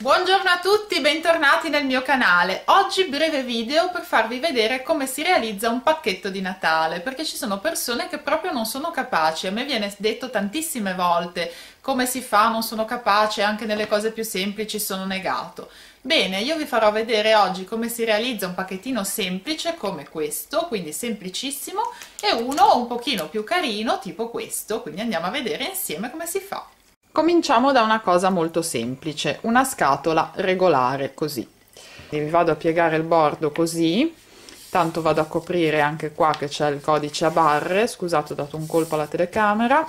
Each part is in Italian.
Buongiorno a tutti, bentornati nel mio canale. Oggi breve video per farvi vedere come si realizza un pacchetto di Natale, perché ci sono persone che proprio non sono capaci. A me viene detto tantissime volte come si fa, non sono capace, anche nelle cose più semplici sono negato. Bene, io vi farò vedere oggi come si realizza un pacchettino semplice come questo, quindi semplicissimo, e uno un pochino più carino, tipo questo, quindi andiamo a vedere insieme come si fa. Cominciamo da una cosa molto semplice, una scatola regolare così. Vi vado a piegare il bordo così, tanto vado a coprire anche qua che c'è il codice a barre, scusate ho dato un colpo alla telecamera,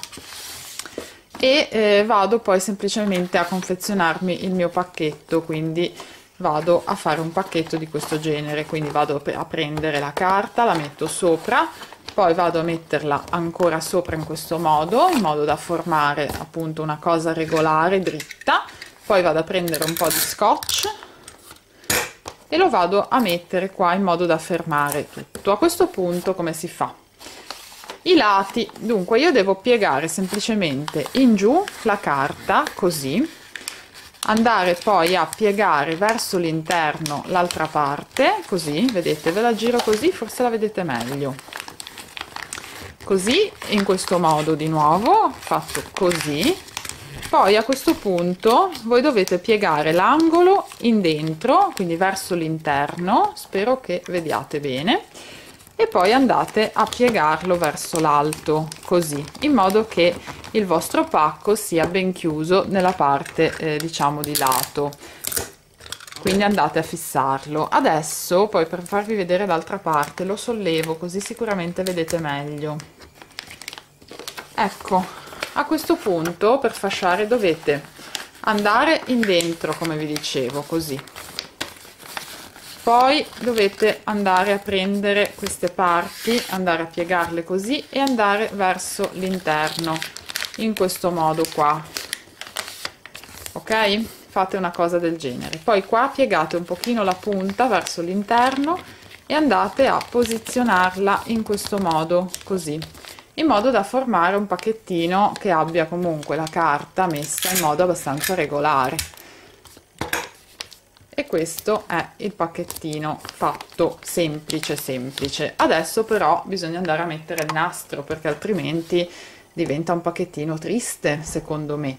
e eh, vado poi semplicemente a confezionarmi il mio pacchetto, quindi vado a fare un pacchetto di questo genere, quindi vado a prendere la carta, la metto sopra, poi vado a metterla ancora sopra in questo modo in modo da formare appunto una cosa regolare dritta. Poi vado a prendere un po' di scotch e lo vado a mettere qua in modo da fermare tutto. A questo punto come si fa? I lati. Dunque io devo piegare semplicemente in giù la carta così. Andare poi a piegare verso l'interno l'altra parte così. Vedete ve la giro così forse la vedete meglio così in questo modo di nuovo fatto così. Poi a questo punto voi dovete piegare l'angolo in dentro quindi verso l'interno spero che vediate bene e poi andate a piegarlo verso l'alto così in modo che il vostro pacco sia ben chiuso nella parte eh, diciamo di lato quindi andate a fissarlo. Adesso poi per farvi vedere l'altra parte lo sollevo così sicuramente vedete meglio. Ecco a questo punto per fasciare dovete andare in dentro come vi dicevo così. Poi dovete andare a prendere queste parti andare a piegarle così e andare verso l'interno in questo modo qua. Ok fate una cosa del genere. Poi qua piegate un pochino la punta verso l'interno e andate a posizionarla in questo modo così in modo da formare un pacchettino che abbia comunque la carta messa in modo abbastanza regolare. E questo è il pacchettino fatto semplice semplice. Adesso però bisogna andare a mettere il nastro perché altrimenti diventa un pacchettino triste secondo me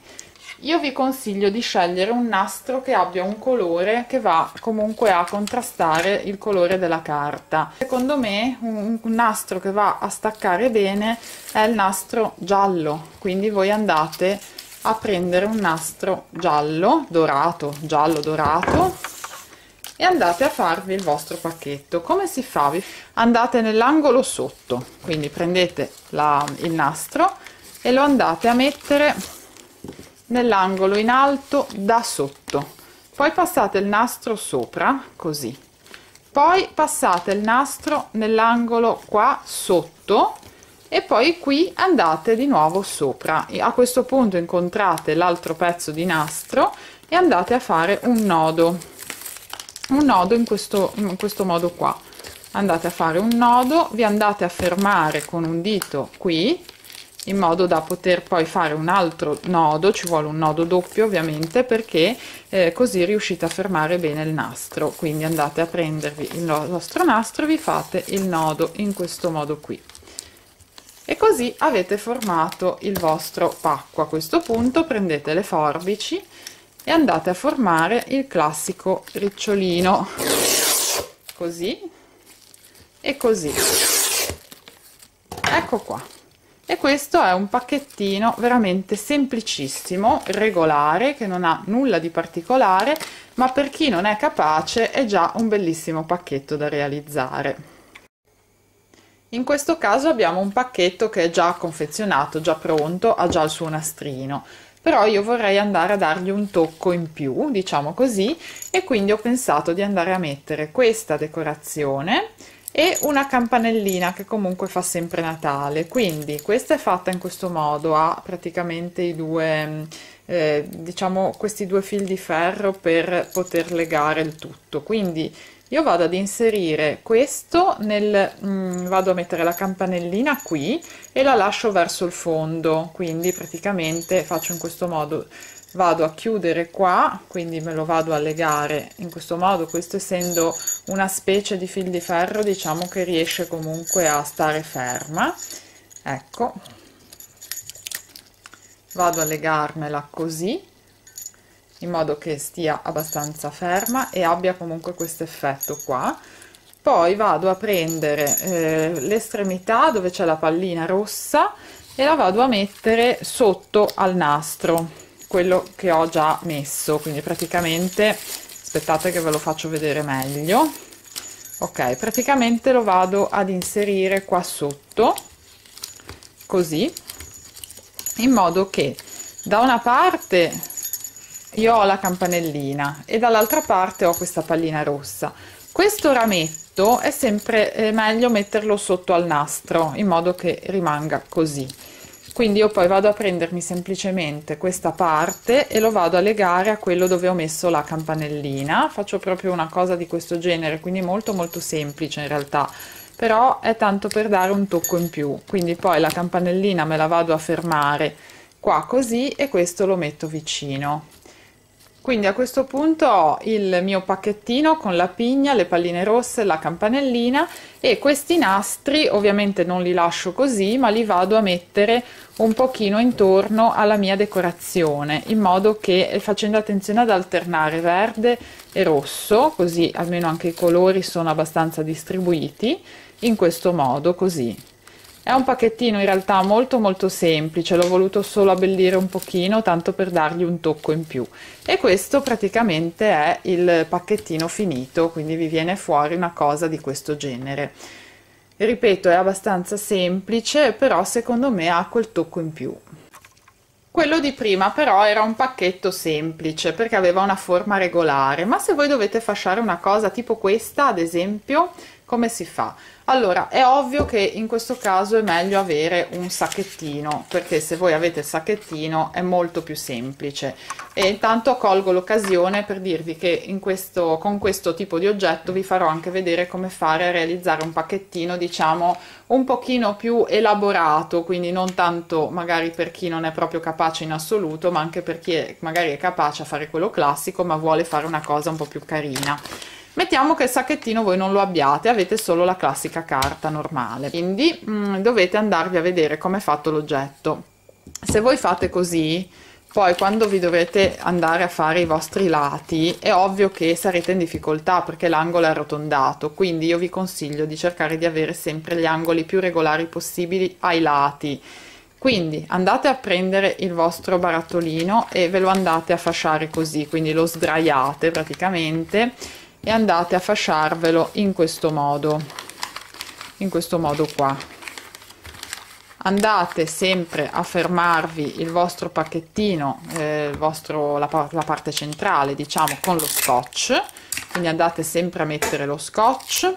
io vi consiglio di scegliere un nastro che abbia un colore che va comunque a contrastare il colore della carta. Secondo me un, nastro che va a staccare bene è il nastro giallo. Quindi voi andate a prendere un nastro giallo dorato giallo dorato e andate a farvi il vostro pacchetto. Come si fa? Andate nell'angolo sotto. Quindi prendete la, il nastro e lo andate a mettere nell'angolo in alto da sotto. Poi passate il nastro sopra così. Poi passate il nastro nell'angolo qua sotto e poi qui andate di nuovo sopra. A questo punto incontrate l'altro pezzo di nastro e andate a fare un nodo. Un nodo in questo, in questo modo qua. Andate a fare un nodo vi andate a fermare con un dito qui in modo da poter poi fare un altro nodo ci vuole un nodo doppio ovviamente perché eh, così riuscite a fermare bene il nastro. Quindi andate a prendervi il vostro nastro e vi fate il nodo in questo modo qui. E così avete formato il vostro pacco. A questo punto prendete le forbici e andate a formare il classico ricciolino. Così e così. Ecco qua e questo è un pacchettino veramente semplicissimo regolare che non ha nulla di particolare ma per chi non è capace è già un bellissimo pacchetto da realizzare. In questo caso abbiamo un pacchetto che è già confezionato già pronto ha già il suo nastrino. Però io vorrei andare a dargli un tocco in più diciamo così e quindi ho pensato di andare a mettere questa decorazione e una campanellina che comunque fa sempre Natale. Quindi questa è fatta in questo modo. Ha praticamente i due eh, diciamo questi due fil di ferro per poter legare il tutto. Quindi io vado ad inserire questo nel mm, vado a mettere la campanellina qui e la lascio verso il fondo. Quindi praticamente faccio in questo modo vado a chiudere qua quindi me lo vado a legare in questo modo questo essendo una specie di fil di ferro diciamo che riesce comunque a stare ferma. Ecco. Vado a legarmela così in modo che stia abbastanza ferma e abbia comunque questo effetto qua. Poi vado a prendere eh, l'estremità dove c'è la pallina rossa e la vado a mettere sotto al nastro quello che ho già messo quindi praticamente aspettate che ve lo faccio vedere meglio. Ok praticamente lo vado ad inserire qua sotto così in modo che da una parte io ho la campanellina e dall'altra parte ho questa pallina rossa. Questo rametto è sempre meglio metterlo sotto al nastro in modo che rimanga così quindi io poi vado a prendermi semplicemente questa parte e lo vado a legare a quello dove ho messo la campanellina. Faccio proprio una cosa di questo genere quindi molto molto semplice in realtà. Però è tanto per dare un tocco in più. Quindi poi la campanellina me la vado a fermare qua così e questo lo metto vicino quindi a questo punto ho il mio pacchettino con la pigna, le palline rosse, la campanellina e questi nastri ovviamente non li lascio così ma li vado a mettere un pochino intorno alla mia decorazione in modo che facendo attenzione ad alternare verde e rosso così almeno anche i colori sono abbastanza distribuiti in questo modo così è un pacchettino in realtà molto molto semplice, l'ho voluto solo abbellire un pochino, tanto per dargli un tocco in più. E questo praticamente è il pacchettino finito, quindi vi viene fuori una cosa di questo genere. Ripeto, è abbastanza semplice, però secondo me ha quel tocco in più. Quello di prima però era un pacchetto semplice perché aveva una forma regolare, ma se voi dovete fasciare una cosa tipo questa, ad esempio, come si fa? Allora, è ovvio che in questo caso è meglio avere un sacchettino, perché se voi avete il sacchettino è molto più semplice. E intanto colgo l'occasione per dirvi che questo, con questo tipo di oggetto vi farò anche vedere come fare a realizzare un pacchettino, diciamo, un pochino più elaborato, quindi non tanto magari per chi non è proprio capace in assoluto, ma anche per chi è, magari è capace a fare quello classico, ma vuole fare una cosa un po' più carina mettiamo che il sacchettino voi non lo abbiate avete solo la classica carta normale. Quindi mh, mm, dovete andarvi a vedere come è fatto l'oggetto. Se voi fate così poi quando vi dovrete andare a fare i vostri lati è ovvio che sarete in difficoltà perché l'angolo è arrotondato. Quindi io vi consiglio di cercare di avere sempre gli angoli più regolari possibili ai lati. Quindi andate a prendere il vostro barattolino e ve lo andate a fasciare così. Quindi lo sdraiate praticamente e andate a fasciarvelo in questo modo in questo modo qua. Andate sempre a fermarvi il vostro pacchettino eh, il vostro, la, la parte centrale diciamo con lo scotch. Quindi andate sempre a mettere lo scotch.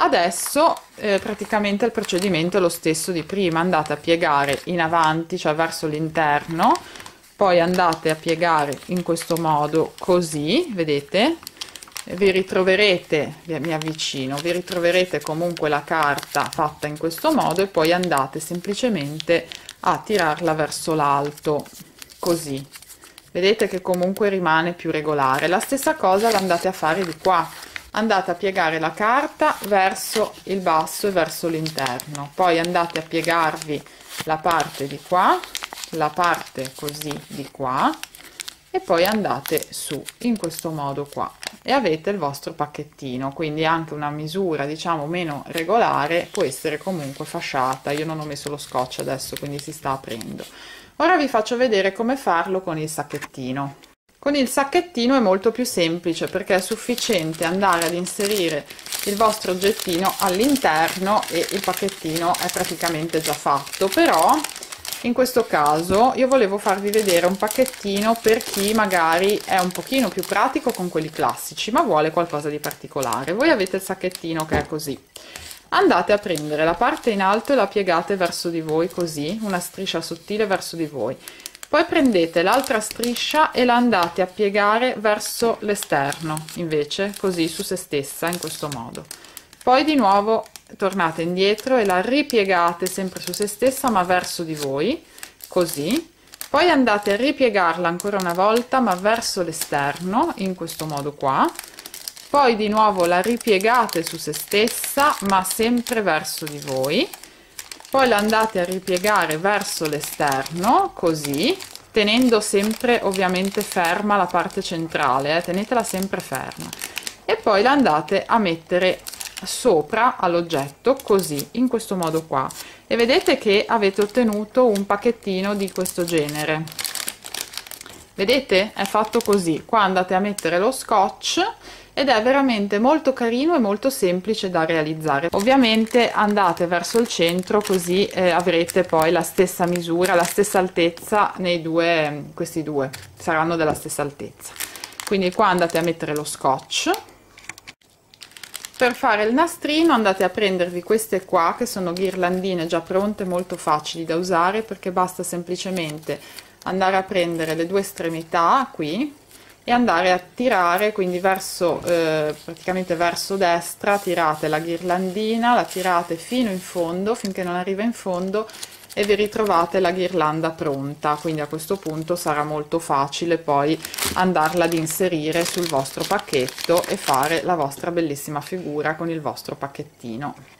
Adesso eh, praticamente il procedimento è lo stesso di prima. Andate a piegare in avanti cioè verso l'interno poi andate a piegare in questo modo così vedete? Vi ritroverete mi avvicino vi ritroverete comunque la carta fatta in questo modo e poi andate semplicemente a tirarla verso l'alto così. Vedete che comunque rimane più regolare. La stessa cosa l'andate a fare di qua. Andate a piegare la carta verso il basso e verso l'interno. Poi andate a piegarvi la parte di qua la parte così di qua e poi andate su in questo modo qua e avete il vostro pacchettino quindi anche una misura diciamo meno regolare può essere comunque fasciata. Io non ho messo lo scotch adesso quindi si sta aprendo. Ora vi faccio vedere come farlo con il sacchettino. Con il sacchettino è molto più semplice perché è sufficiente andare ad inserire il vostro oggettino all'interno e il pacchettino è praticamente già fatto però in questo caso io volevo farvi vedere un pacchettino per chi magari è un pochino più pratico con quelli classici ma vuole qualcosa di particolare. Voi avete il sacchettino che è così. Andate a prendere la parte in alto e la piegate verso di voi così una striscia sottile verso di voi. Poi prendete l'altra striscia e la andate a piegare verso l'esterno invece così su se stessa in questo modo poi di nuovo tornate indietro e la ripiegate sempre su se stessa ma verso di voi così. Poi andate a ripiegarla ancora una volta ma verso l'esterno in questo modo qua. Poi di nuovo la ripiegate su se stessa ma sempre verso di voi. Poi la andate a ripiegare verso l'esterno così tenendo sempre ovviamente ferma la parte centrale eh, tenetela sempre ferma. E poi la andate a mettere sopra all'oggetto così in questo modo qua. E vedete che avete ottenuto un pacchettino di questo genere. Vedete? È fatto così. Qua andate a mettere lo scotch ed è veramente molto carino e molto semplice da realizzare. Ovviamente andate verso il centro così eh, avrete poi la stessa misura la stessa altezza nei due questi due. Saranno della stessa altezza. Quindi qua andate a mettere lo scotch per fare il nastrino andate a prendervi queste qua che sono ghirlandine già pronte molto facili da usare perché basta semplicemente andare a prendere le due estremità qui e andare a tirare quindi verso eh, praticamente verso destra tirate la ghirlandina la tirate fino in fondo finché non arriva in fondo e vi ritrovate la ghirlanda pronta. Quindi a questo punto sarà molto facile poi andarla ad inserire sul vostro pacchetto e fare la vostra bellissima figura con il vostro pacchettino